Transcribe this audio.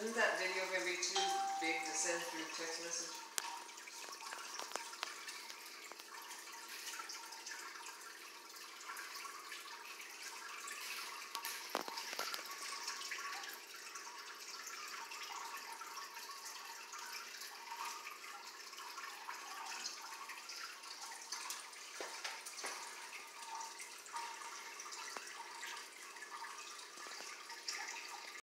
Isn't that video going to be too